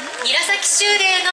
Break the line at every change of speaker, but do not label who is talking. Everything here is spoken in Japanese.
韮崎修礼の